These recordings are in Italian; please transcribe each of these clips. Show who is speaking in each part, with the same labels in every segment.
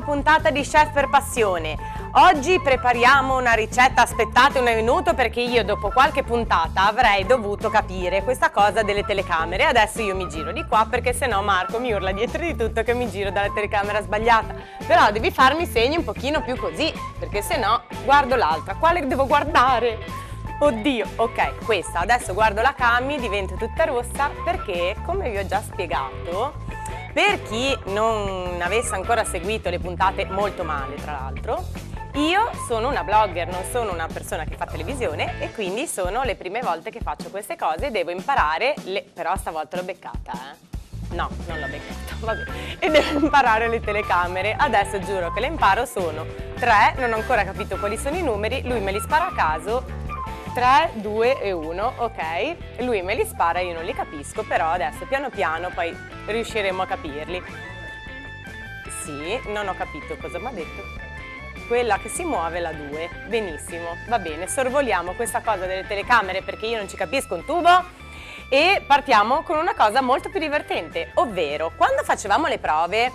Speaker 1: nuova puntata di Chef per Passione. Oggi prepariamo una ricetta, aspettate un minuto perché io dopo qualche puntata avrei dovuto capire questa cosa delle telecamere. Adesso io mi giro di qua perché sennò Marco mi urla dietro di tutto che mi giro dalla telecamera sbagliata. Però devi farmi segni un pochino più così, perché sennò guardo l'altra. Quale devo guardare? Oddio, ok, questa. Adesso guardo la Cami, diventa tutta rossa perché, come vi ho già spiegato, per chi non avesse ancora seguito le puntate molto male, tra l'altro, io sono una blogger, non sono una persona che fa televisione e quindi sono le prime volte che faccio queste cose e devo imparare, le... però stavolta l'ho beccata, eh. No, non l'ho beccata, vabbè. E devo imparare le telecamere. Adesso giuro che le imparo, sono tre, non ho ancora capito quali sono i numeri, lui me li spara a caso 3, 2 e 1, ok? Lui me li spara, io non li capisco, però adesso piano piano poi riusciremo a capirli. Sì, non ho capito cosa mi ha detto. Quella che si muove è la 2, benissimo, va bene, sorvoliamo questa cosa delle telecamere perché io non ci capisco un tubo e partiamo con una cosa molto più divertente, ovvero quando facevamo le prove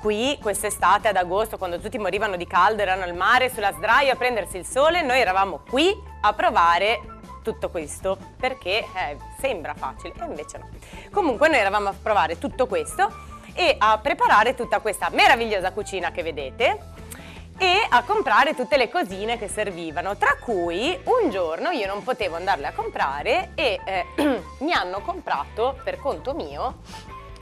Speaker 1: qui quest'estate ad agosto quando tutti morivano di caldo erano al mare sulla sdraio a prendersi il sole noi eravamo qui a provare tutto questo perché eh, sembra facile e invece no. Comunque noi eravamo a provare tutto questo e a preparare tutta questa meravigliosa cucina che vedete e a comprare tutte le cosine che servivano, tra cui un giorno io non potevo andarle a comprare e eh, mi hanno comprato per conto mio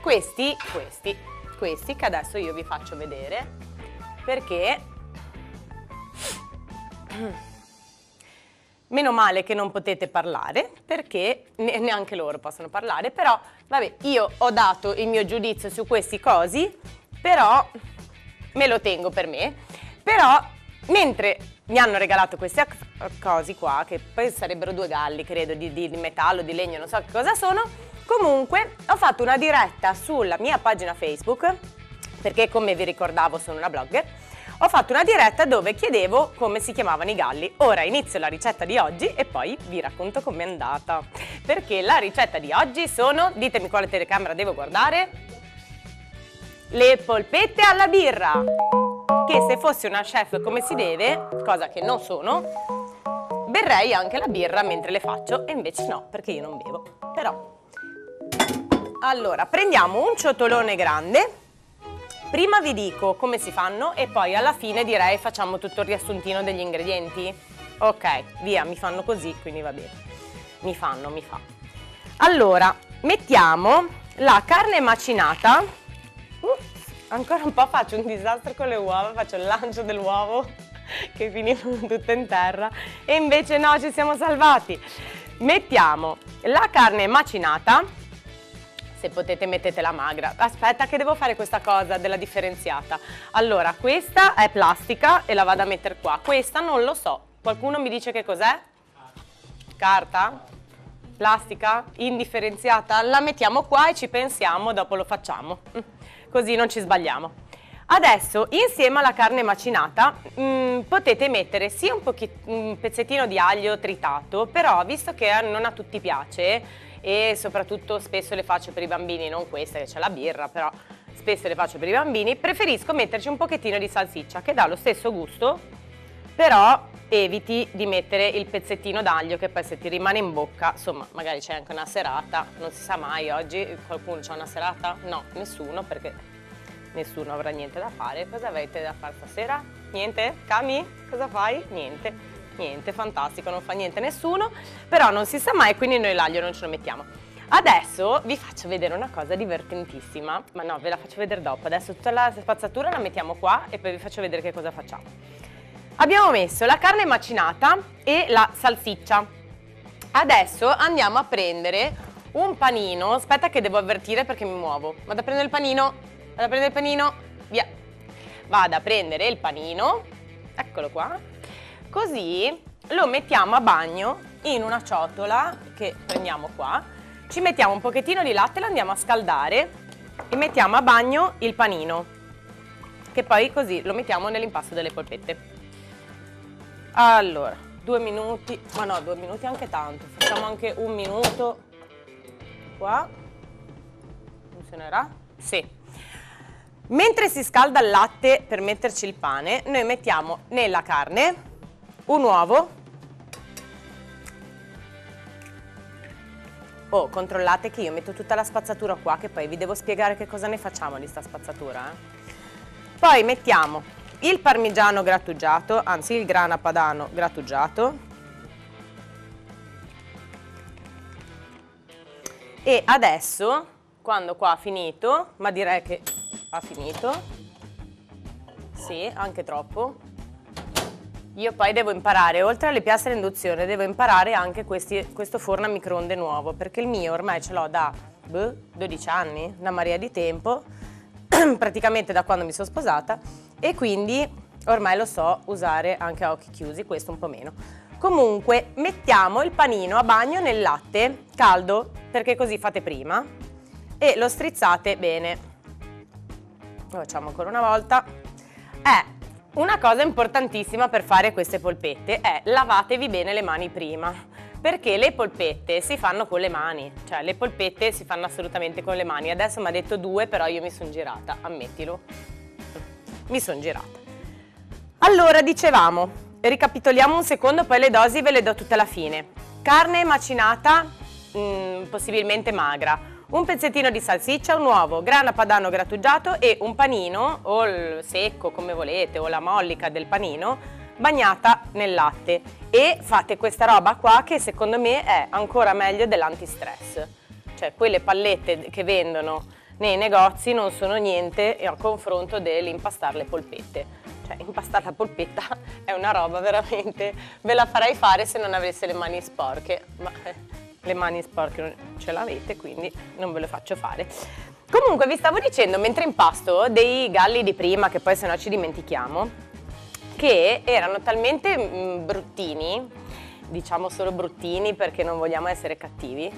Speaker 1: questi, questi, questi che adesso io vi faccio vedere perché meno male che non potete parlare perché neanche loro possono parlare però vabbè io ho dato il mio giudizio su questi cosi però me lo tengo per me. Però mentre mi hanno regalato questi cosi qua che poi sarebbero due galli credo di, di, metallo di legno non so che cosa sono Comunque ho fatto una diretta sulla mia pagina Facebook, perché come vi ricordavo sono una blogger, ho fatto una diretta dove chiedevo come si chiamavano i galli. Ora inizio la ricetta di oggi e poi vi racconto com'è andata. Perché la ricetta di oggi sono, ditemi quale telecamera devo guardare, le polpette alla birra. Che se fossi una chef come si deve, cosa che non sono, berrei anche la birra mentre le faccio e invece no, perché io non bevo. Però allora, prendiamo un ciotolone grande, prima vi dico come si fanno e poi alla fine direi facciamo tutto il riassuntino degli ingredienti. Ok, via, mi fanno così, quindi va bene. Mi fanno, mi fa. Allora, mettiamo la carne macinata. Uh, ancora un po' faccio un disastro con le uova, faccio il lancio dell'uovo che finivano tutte in terra e invece no, ci siamo salvati. Mettiamo la carne macinata se potete mettetela magra. Aspetta che devo fare questa cosa della differenziata. Allora, questa è plastica e la vado a mettere qua. Questa non lo so. Qualcuno mi dice che cos'è? Carta? Plastica? Indifferenziata? La mettiamo qua e ci pensiamo, dopo lo facciamo. Così non ci sbagliamo. Adesso, insieme alla carne macinata, mh, mm, potete mettere sia un, un pezzettino di aglio tritato, però visto che non a tutti piace, e soprattutto spesso le faccio per i bambini, non questa che c'è la birra, però spesso le faccio per i bambini, preferisco metterci un pochettino di salsiccia che dà lo stesso gusto, però eviti di mettere il pezzettino d'aglio che poi se ti rimane in bocca, insomma, magari c'è anche una serata, non si sa mai, oggi qualcuno c'ha una serata? No, nessuno perché nessuno avrà niente da fare. Cosa avete da fare stasera? Niente? Cami? Cosa fai? Niente niente, fantastico, non fa niente nessuno, però non si sa mai, quindi noi l'aglio non ce lo mettiamo. Adesso vi faccio vedere una cosa divertentissima, ma no, ve la faccio vedere dopo. Adesso tutta la spazzatura la mettiamo qua e poi vi faccio vedere che cosa facciamo. Abbiamo messo la carne macinata e la salsiccia. Adesso andiamo a prendere un panino. Aspetta che devo avvertire perché mi muovo. Vado a prendere il panino, vado a prendere il panino, via. Vado a prendere il panino, eccolo qua, Così lo mettiamo a bagno in una ciotola che prendiamo qua, ci mettiamo un pochettino di latte, lo andiamo a scaldare e mettiamo a bagno il panino, che poi così lo mettiamo nell'impasto delle polpette. Allora, due minuti, ma no, due minuti anche tanto, facciamo anche un minuto qua, funzionerà? Sì. Mentre si scalda il latte per metterci il pane, noi mettiamo nella carne un uovo. Oh, controllate che io metto tutta la spazzatura qua, che poi vi devo spiegare che cosa ne facciamo di sta spazzatura. Eh? Poi mettiamo il parmigiano grattugiato, anzi il grana padano grattugiato. E adesso, quando qua ha finito, ma direi che ha finito, sì, anche troppo, io poi devo imparare, oltre alle piastre induzione, devo imparare anche questi, questo forno a microonde nuovo, perché il mio ormai ce l'ho da boh, 12 anni, una marea di tempo, praticamente da quando mi sono sposata, e quindi ormai lo so usare anche a occhi chiusi, questo un po' meno. Comunque mettiamo il panino a bagno nel latte caldo, perché così fate prima, e lo strizzate bene. Lo facciamo ancora una volta. Eh, una cosa importantissima per fare queste polpette è lavatevi bene le mani prima, perché le polpette si fanno con le mani, cioè le polpette si fanno assolutamente con le mani. Adesso mi ha detto due, però io mi sono girata, ammettilo. Mi sono girata. Allora, dicevamo, ricapitoliamo un secondo, poi le dosi ve le do tutte alla fine. Carne macinata, mh, mm, possibilmente magra, un pezzettino di salsiccia, un uovo, grana padano grattugiato e un panino, o il secco come volete, o la mollica del panino, bagnata nel latte. E fate questa roba qua che secondo me è ancora meglio dell'antistress. Cioè quelle pallette che vendono nei negozi non sono niente a confronto dell'impastare le polpette. Cioè impastare la polpetta è una roba veramente, ve la farei fare se non avesse le mani sporche. Ma, eh le mani sporche non ce l'avete, quindi non ve le faccio fare. Comunque vi stavo dicendo, mentre impasto, dei galli di prima, che poi se no ci dimentichiamo, che erano talmente mm, bruttini, diciamo solo bruttini perché non vogliamo essere cattivi,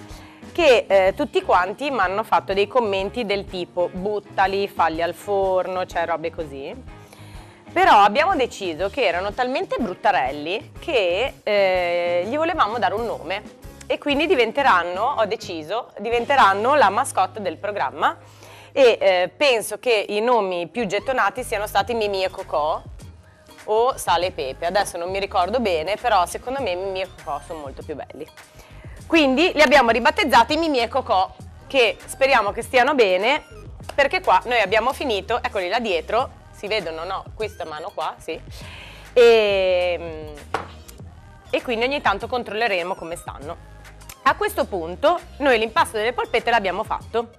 Speaker 1: che eh, tutti quanti mi hanno fatto dei commenti del tipo buttali, falli al forno, cioè robe così. Però abbiamo deciso che erano talmente bruttarelli che eh, gli volevamo dare un nome e quindi diventeranno, ho deciso, diventeranno la mascotte del programma e eh, penso che i nomi più gettonati siano stati Mimi e Cocò o Sale e Pepe. Adesso non mi ricordo bene, però secondo me Mimi e Cocò sono molto più belli. Quindi li abbiamo ribattezzati Mimi e Cocò, che speriamo che stiano bene, perché qua noi abbiamo finito, eccoli là dietro, si vedono, no? Questa mano qua, sì. E, e quindi ogni tanto controlleremo come stanno. A questo punto noi l'impasto delle polpette l'abbiamo fatto.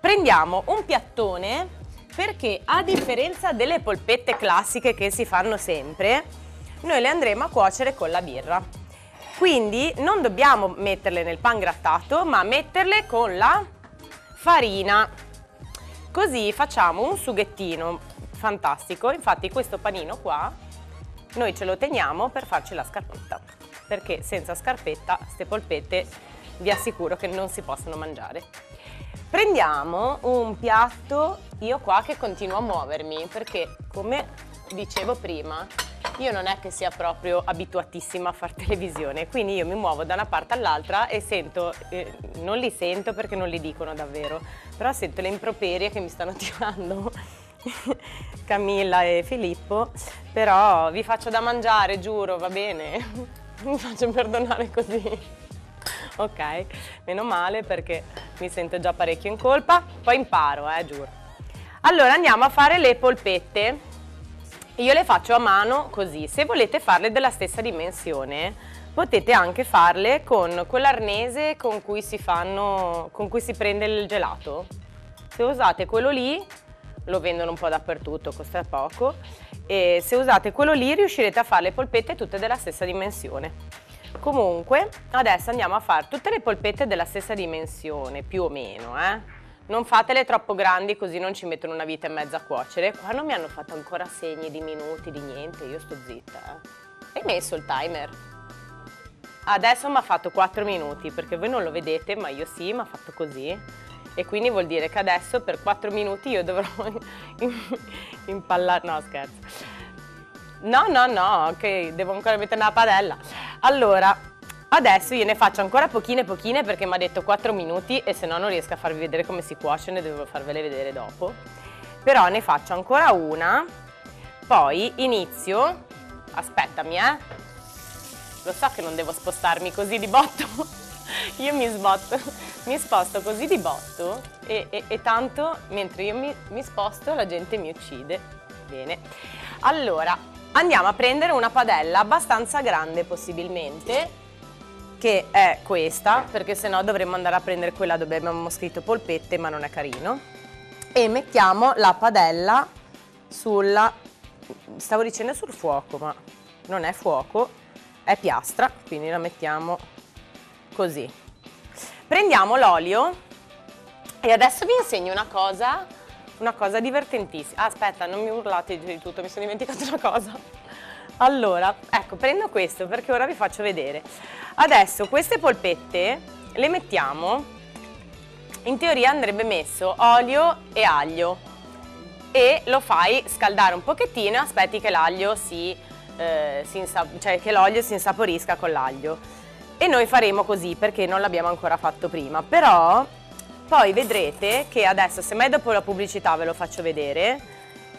Speaker 1: Prendiamo un piattone perché a differenza delle polpette classiche che si fanno sempre, noi le andremo a cuocere con la birra. Quindi non dobbiamo metterle nel pan grattato, ma metterle con la farina. Così facciamo un sughettino fantastico. Infatti questo panino qua noi ce lo teniamo per farci la scarpetta. Perché senza scarpetta queste polpette vi assicuro che non si possono mangiare. Prendiamo un piatto, io qua che continuo a muovermi, perché come dicevo prima, io non è che sia proprio abituatissima a fare televisione, quindi io mi muovo da una parte all'altra e sento, eh, non li sento perché non li dicono davvero, però sento le improperie che mi stanno tirando Camilla e Filippo, però vi faccio da mangiare, giuro, va bene? Mi faccio perdonare così ok, meno male perché mi sento già parecchio in colpa, poi imparo, eh, giuro. Allora andiamo a fare le polpette. Io le faccio a mano così, se volete farle della stessa dimensione potete anche farle con quell'arnese con cui si fanno, con cui si prende il gelato. Se usate quello lì, lo vendono un po' dappertutto, costa poco, e se usate quello lì riuscirete a fare le polpette tutte della stessa dimensione. Comunque, adesso andiamo a fare tutte le polpette della stessa dimensione, più o meno, eh. Non fatele troppo grandi così non ci mettono una vita e mezza a cuocere. Qua non mi hanno fatto ancora segni di minuti, di niente, io sto zitta. Eh. Hai messo il timer? Adesso mi ha fatto 4 minuti, perché voi non lo vedete, ma io sì, mi ha fatto così. E quindi vuol dire che adesso per 4 minuti io dovrò impallare... No, scherzo. No, no, no, ok, devo ancora mettere una padella. Allora, adesso io ne faccio ancora pochine pochine perché mi ha detto 4 minuti e se no non riesco a farvi vedere come si cuoce, ne devo farvele vedere dopo. però ne faccio ancora una, poi inizio, aspettami eh, lo so che non devo spostarmi così di botto, io mi, sbotto, mi sposto così di botto e, e, e tanto mentre io mi, mi sposto la gente mi uccide. Bene, allora andiamo a prendere una padella abbastanza grande possibilmente che è questa perché sennò dovremmo andare a prendere quella dove abbiamo scritto polpette ma non è carino. E mettiamo la padella sulla stavo dicendo sul fuoco ma non è fuoco è piastra quindi la mettiamo così. Prendiamo l'olio e adesso vi insegno una cosa una cosa divertentissima. Ah, aspetta non mi urlate di tutto mi sono dimenticato una cosa. Allora ecco prendo questo perché ora vi faccio vedere. Adesso queste polpette le mettiamo in teoria andrebbe messo olio e aglio e lo fai scaldare un pochettino e aspetti che l'aglio si, eh, si cioè che l'olio si insaporisca con l'aglio. E noi faremo così perché non l'abbiamo ancora fatto prima. Però poi vedrete che adesso se mai dopo la pubblicità ve lo faccio vedere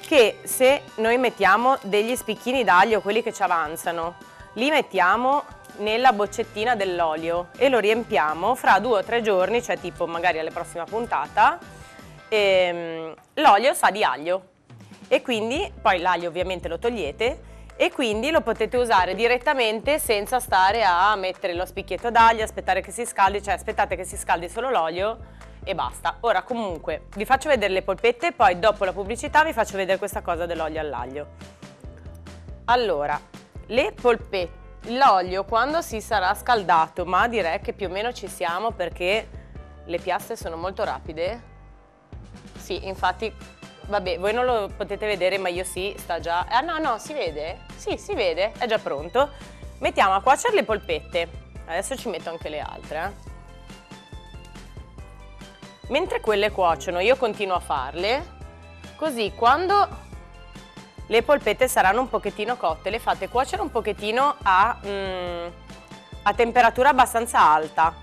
Speaker 1: che se noi mettiamo degli spicchini d'aglio quelli che ci avanzano li mettiamo nella boccettina dell'olio e lo riempiamo fra due o tre giorni, cioè tipo magari alla prossima puntata, ehm, l'olio sa di aglio. E quindi poi l'aglio ovviamente lo togliete e quindi lo potete usare direttamente senza stare a mettere lo spicchietto d'aglio, aspettare che si scaldi, cioè aspettate che si scaldi solo l'olio e basta. Ora comunque vi faccio vedere le polpette e poi dopo la pubblicità vi faccio vedere questa cosa dell'olio all'aglio. Allora, le polpette L'olio quando si sarà scaldato, ma direi che più o meno ci siamo perché le piastre sono molto rapide. Sì, infatti, vabbè, voi non lo potete vedere, ma io sì, sta già... Ah no, no, si vede? Sì, si vede, è già pronto. Mettiamo a cuocere le polpette. Adesso ci metto anche le altre, eh. Mentre quelle cuociono, io continuo a farle, così quando le polpette saranno un pochettino cotte, le fate cuocere un pochettino a, mm, a temperatura abbastanza alta.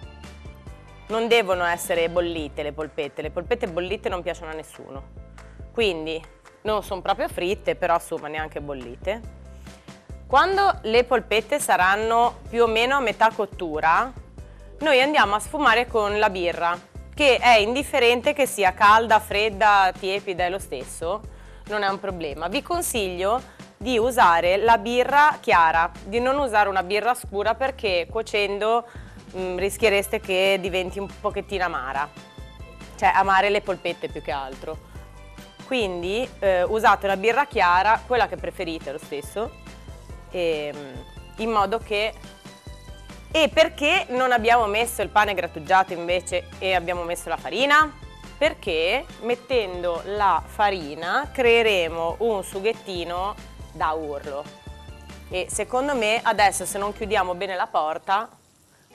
Speaker 1: Non devono essere bollite le polpette, le polpette bollite non piacciono a nessuno. Quindi non sono proprio fritte, però insomma neanche bollite. Quando le polpette saranno più o meno a metà cottura, noi andiamo a sfumare con la birra, che è indifferente che sia calda, fredda, tiepida, è lo stesso non è un problema. Vi consiglio di usare la birra chiara, di non usare una birra scura perché cuocendo mh, mm, rischiereste che diventi un pochettino amara, cioè amare le polpette più che altro. Quindi eh, usate una birra chiara, quella che preferite lo stesso, e, ehm, in modo che... E perché non abbiamo messo il pane grattugiato invece e abbiamo messo la farina? perché mettendo la farina creeremo un sughettino da urlo. E secondo me adesso se non chiudiamo bene la porta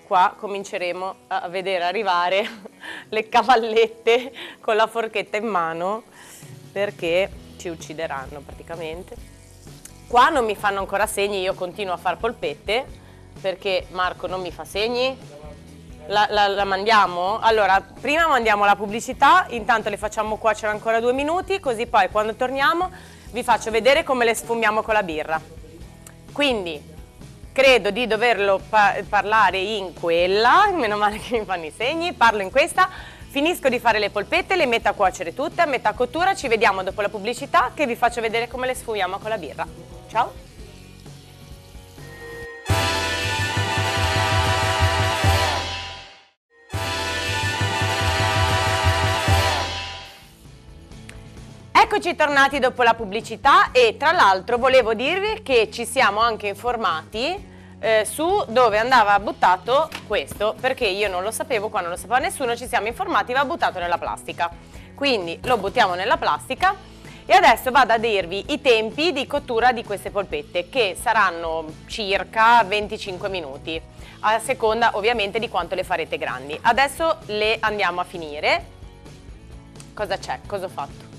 Speaker 1: qua cominceremo a vedere arrivare le cavallette con la forchetta in mano perché ci uccideranno praticamente. Qua non mi fanno ancora segni io continuo a fare polpette perché Marco non mi fa segni la, la, la, mandiamo? Allora, prima mandiamo la pubblicità, intanto le facciamo cuocere ancora due minuti, così poi quando torniamo vi faccio vedere come le sfumiamo con la birra. Quindi, credo di doverlo pa parlare in quella, meno male che mi fanno i segni, parlo in questa, finisco di fare le polpette, le metto a cuocere tutte, a metà cottura, ci vediamo dopo la pubblicità che vi faccio vedere come le sfumiamo con la birra. Ciao! Eccoci tornati dopo la pubblicità e tra l'altro volevo dirvi che ci siamo anche informati eh, su dove andava buttato questo perché io non lo sapevo, qua non lo sapeva nessuno, ci siamo informati, va buttato nella plastica. Quindi lo buttiamo nella plastica e adesso vado a dirvi i tempi di cottura di queste polpette che saranno circa 25 minuti a seconda ovviamente di quanto le farete grandi. Adesso le andiamo a finire. Cosa c'è? Cosa ho fatto?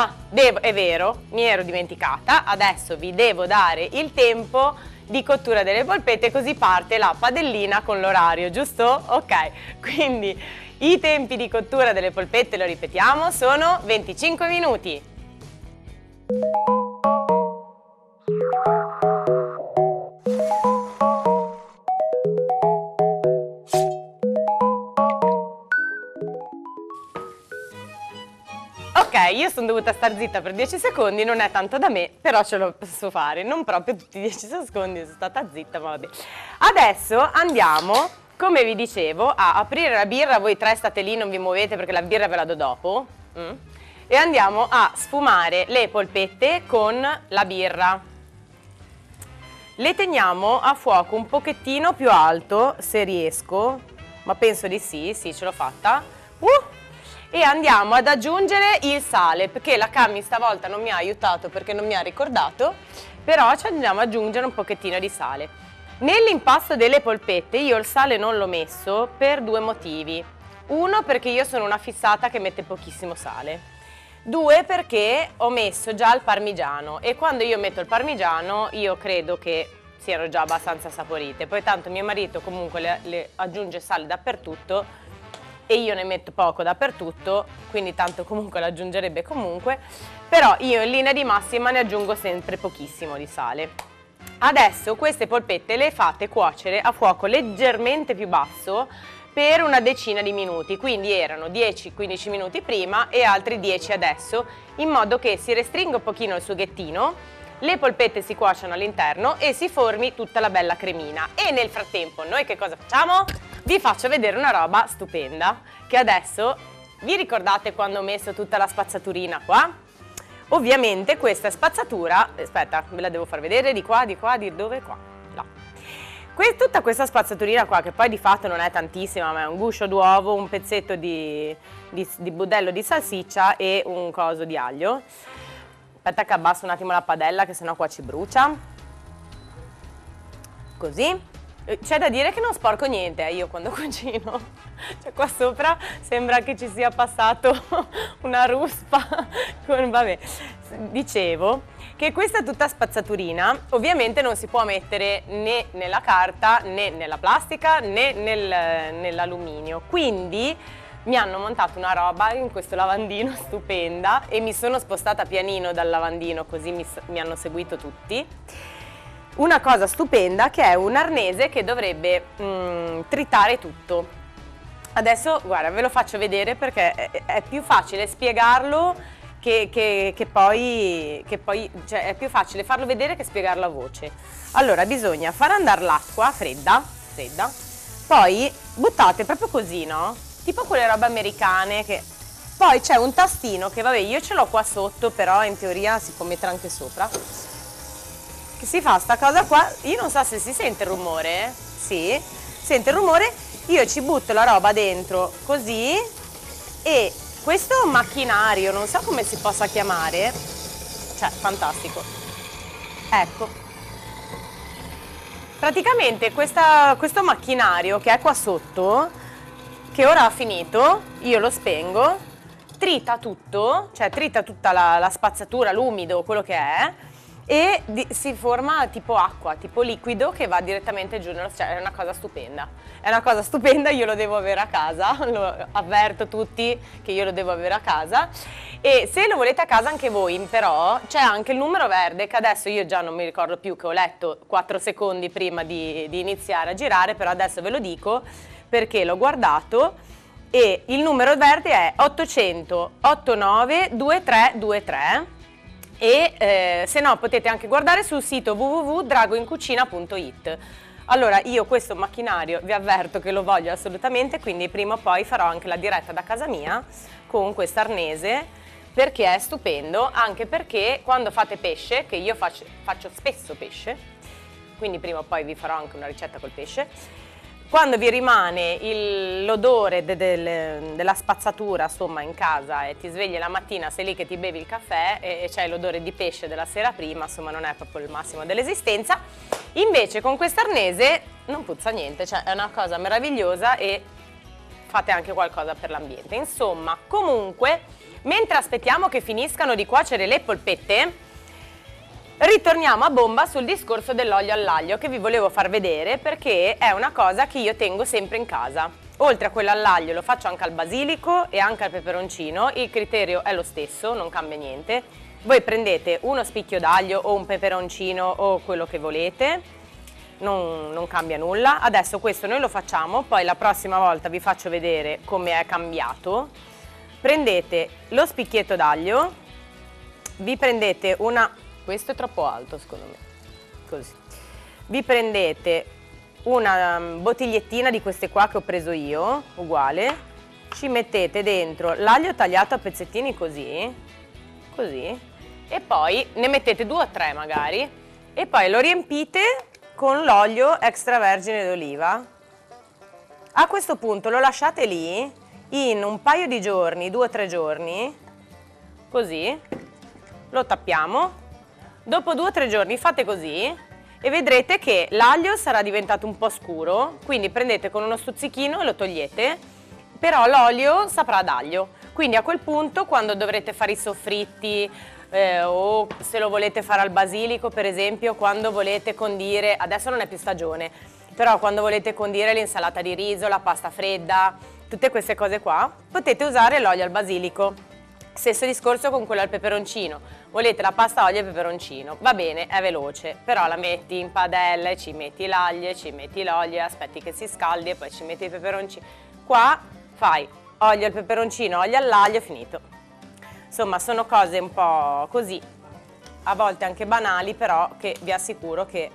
Speaker 1: Ah, devo, è vero, mi ero dimenticata, adesso vi devo dare il tempo di cottura delle polpette così parte la padellina con l'orario, giusto? Ok, quindi i tempi di cottura delle polpette, lo ripetiamo, sono 25 minuti. Sono dovuta star zitta per 10 secondi, non è tanto da me, però ce lo posso fare, non proprio tutti i 10 secondi, sono stata zitta, ma vabbè. Adesso andiamo, come vi dicevo, a aprire la birra, voi tre state lì, non vi muovete perché la birra ve la do dopo, mm? e andiamo a sfumare le polpette con la birra. Le teniamo a fuoco un pochettino più alto, se riesco, ma penso di sì, sì, ce l'ho fatta. Uh! E andiamo ad aggiungere il sale perché la Cami stavolta non mi ha aiutato perché non mi ha ricordato però ci andiamo ad aggiungere un pochettino di sale. Nell'impasto delle polpette io il sale non l'ho messo per due motivi. Uno perché io sono una fissata che mette pochissimo sale. Due perché ho messo già il parmigiano. E quando io metto il parmigiano io credo che siano già abbastanza saporite. Poi tanto mio marito comunque le, le aggiunge sale dappertutto e io ne metto poco dappertutto, quindi tanto comunque lo aggiungerebbe comunque, però io in linea di massima ne aggiungo sempre pochissimo di sale. Adesso queste polpette le fate cuocere a fuoco leggermente più basso per una decina di minuti, quindi erano 10-15 minuti prima e altri 10 adesso, in modo che si restringa un pochino il sughettino, le polpette si cuociano all'interno e si formi tutta la bella cremina. E nel frattempo noi che cosa facciamo? Vi faccio vedere una roba stupenda che adesso vi ricordate quando ho messo tutta la spazzaturina qua? Ovviamente questa spazzatura, aspetta ve la devo far vedere di qua, di qua, di dove? Qua, là. Que tutta questa spazzaturina qua che poi di fatto non è tantissima ma è un guscio d'uovo, un pezzetto di, di, di budello di salsiccia e un coso di aglio. Aspetta che abbasso un attimo la padella che sennò qua ci brucia. Così. Eh, c'è da dire che non sporco niente eh, io quando cucino. Cioè qua sopra sembra che ci sia passato una ruspa con, vabbè, dicevo che questa tutta spazzaturina ovviamente non si può mettere né nella carta né nella plastica né nel, nell'alluminio. Quindi mi hanno montato una roba in questo lavandino stupenda e mi sono spostata pianino dal lavandino così mi, mi hanno seguito tutti una cosa stupenda che è un arnese che dovrebbe mm, tritare tutto. Adesso, guarda, ve lo faccio vedere perché è, è più facile spiegarlo che, che, che, poi, che poi cioè è più facile farlo vedere che spiegarlo a voce. Allora, bisogna far andare l'acqua fredda, fredda, poi buttate proprio così, no? Tipo quelle robe americane che... Poi c'è un tastino che, vabbè, io ce l'ho qua sotto, però in teoria si può mettere anche sopra che si fa sta cosa qua, io non so se si sente il rumore, sì, sente il rumore, io ci butto la roba dentro così e questo macchinario, non so come si possa chiamare, cioè fantastico, ecco, praticamente questa, questo macchinario che è qua sotto, che ora ha finito, io lo spengo, trita tutto, cioè trita tutta la, la spazzatura, l'umido, quello che è, e di, si forma tipo acqua, tipo liquido che va direttamente giù nello cioè è una cosa stupenda. È una cosa stupenda, io lo devo avere a casa, lo avverto tutti che io lo devo avere a casa. E se lo volete a casa anche voi però c'è anche il numero verde che adesso io già non mi ricordo più che ho letto 4 secondi prima di, di iniziare a girare, però adesso ve lo dico perché l'ho guardato. E il numero verde è 800 89 2323 e eh, se no potete anche guardare sul sito www.dragoincucina.it allora io questo macchinario vi avverto che lo voglio assolutamente quindi prima o poi farò anche la diretta da casa mia con questo arnese perché è stupendo anche perché quando fate pesce che io faccio, faccio spesso pesce quindi prima o poi vi farò anche una ricetta col pesce quando vi rimane l'odore de, de, della spazzatura insomma, in casa e ti svegli la mattina, sei lì che ti bevi il caffè e, e c'è l'odore di pesce della sera prima, insomma non è proprio il massimo dell'esistenza. Invece con quest'arnese non puzza niente, cioè è una cosa meravigliosa e fate anche qualcosa per l'ambiente. Insomma, comunque mentre aspettiamo che finiscano di cuocere le polpette, ritorniamo a bomba sul discorso dell'olio all'aglio che vi volevo far vedere perché è una cosa che io tengo sempre in casa. Oltre a quello all'aglio lo faccio anche al basilico e anche al peperoncino, il criterio è lo stesso, non cambia niente. Voi prendete uno spicchio d'aglio o un peperoncino o quello che volete, non, non, cambia nulla. Adesso questo noi lo facciamo, poi la prossima volta vi faccio vedere come è cambiato. Prendete lo spicchietto d'aglio, vi prendete una... questo è troppo alto secondo me, così. Vi prendete una um, bottigliettina di queste qua che ho preso io, uguale, ci mettete dentro l'aglio tagliato a pezzettini così, così, e poi ne mettete due o tre magari, e poi lo riempite con l'olio extravergine d'oliva. A questo punto lo lasciate lì in un paio di giorni, due o tre giorni, così, lo tappiamo. Dopo due o tre giorni fate così e vedrete che l'aglio sarà diventato un po' scuro, quindi prendete con uno stuzzichino e lo togliete, però l'olio saprà d'aglio. Quindi a quel punto quando dovrete fare i soffritti eh, o se lo volete fare al basilico per esempio quando volete condire, adesso non è più stagione, però quando volete condire l'insalata di riso, la pasta fredda, tutte queste cose qua, potete usare l'olio al basilico. Stesso discorso con quello al peperoncino, volete la pasta olio e peperoncino, va bene, è veloce, però la metti in padella, ci metti l'aglio, ci metti l'olio, aspetti che si scaldi e poi ci metti i peperoncini. Qua fai olio al peperoncino, olio all'aglio, finito. Insomma, sono cose un po' così, a volte anche banali, però che vi assicuro che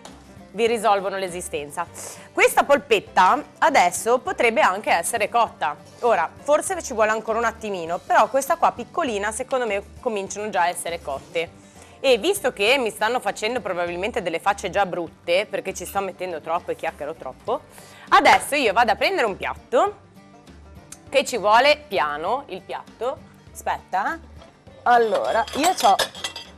Speaker 1: vi risolvono l'esistenza. Questa polpetta adesso potrebbe anche essere cotta. Ora, forse ci vuole ancora un attimino, però questa qua piccolina secondo me cominciano già a essere cotte. E visto che mi stanno facendo probabilmente delle facce già brutte, perché ci sto mettendo troppo e chiacchiero troppo, adesso io vado a prendere un piatto, che ci vuole piano, il piatto, aspetta, eh. Allora, io ho...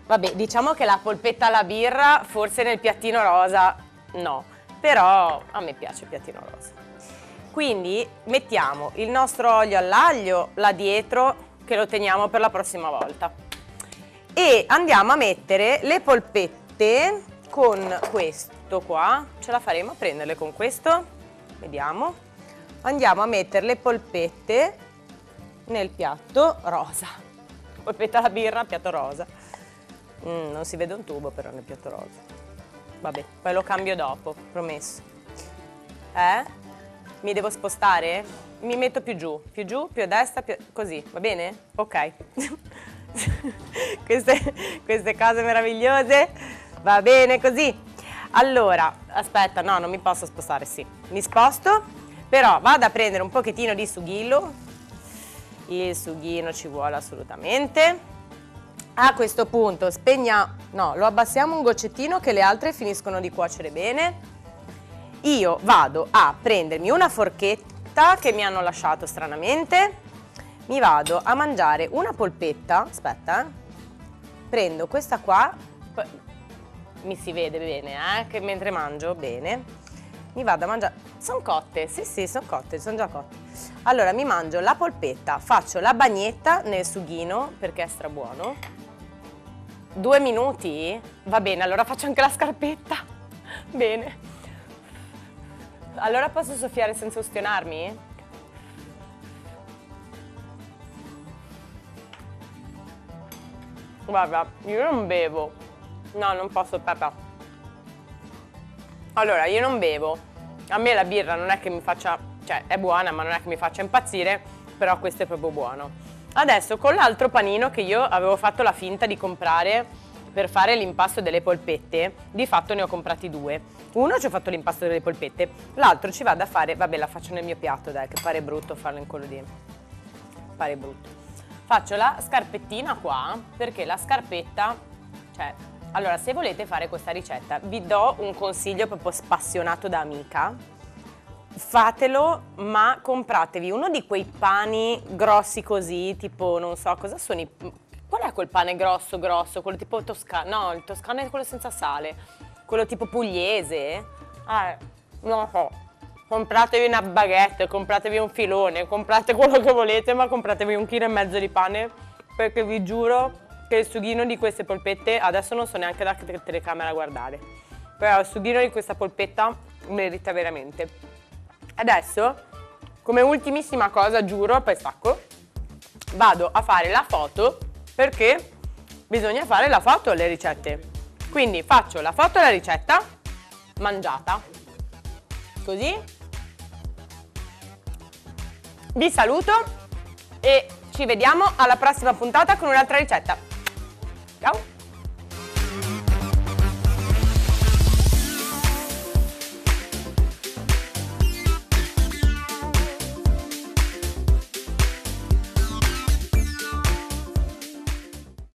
Speaker 1: Vabbè, diciamo che la polpetta alla birra, forse nel piattino rosa, no. Però a me piace il piattino rosa. Quindi mettiamo il nostro olio all'aglio là dietro, che lo teniamo per la prossima volta. E andiamo a mettere le polpette con questo qua. Ce la faremo a prenderle con questo? Vediamo. Andiamo a mettere le polpette nel piatto rosa polpetta alla birra, piatto rosa. Mm, non si vede un tubo però nel piatto rosa. Vabbè, poi lo cambio dopo, promesso. Eh? Mi devo spostare? Mi metto più giù, più giù, più a destra, più... così, va bene? Ok. queste, queste cose meravigliose, va bene così. Allora, aspetta, no, non mi posso spostare, sì. Mi sposto, però vado a prendere un pochettino di sughillo, il sughino ci vuole assolutamente. A questo punto spegniamo, no, lo abbassiamo un goccettino che le altre finiscono di cuocere bene. Io vado a prendermi una forchetta che mi hanno lasciato stranamente, mi vado a mangiare una polpetta, aspetta, eh. prendo questa qua, mi si vede bene, eh, che mentre mangio, bene, mi vado a mangiare, sono cotte, sì sì, sono cotte, sono già cotte. Allora mi mangio la polpetta, faccio la bagnetta nel sughino perché è strabuono. Due minuti? Va bene, allora faccio anche la scarpetta. Bene. Allora posso soffiare senza ustionarmi? Guarda, io non bevo. No, non posso, Pepa. Allora, io non bevo. A me la birra non è che mi faccia cioè è buona ma non è che mi faccia impazzire, però questo è proprio buono. Adesso con l'altro panino che io avevo fatto la finta di comprare per fare l'impasto delle polpette, di fatto ne ho comprati due. Uno ci ho fatto l'impasto delle polpette, l'altro ci vado a fare, vabbè la faccio nel mio piatto dai, che pare brutto farlo in quello di... pare brutto. Faccio la scarpettina qua, perché la scarpetta, cioè, allora se volete fare questa ricetta, vi do un consiglio proprio spassionato da amica, fatelo, ma compratevi uno di quei pani grossi così, tipo, non so, cosa sono i... Qual è quel pane grosso, grosso? Quello tipo toscano? No, il toscano è quello senza sale. Quello tipo pugliese? Ah, non lo so. Compratevi una baguette, compratevi un filone, comprate quello che volete, ma compratevi un chilo e mezzo di pane perché vi giuro che il sughino di queste polpette, adesso non so neanche da che telecamera guardare, però il sughino di questa polpetta merita veramente. Adesso, come ultimissima cosa, giuro, poi stacco, vado a fare la foto perché bisogna fare la foto alle ricette. Quindi faccio la foto alla ricetta mangiata. Così. Vi saluto e ci vediamo alla prossima puntata con un'altra ricetta. Ciao!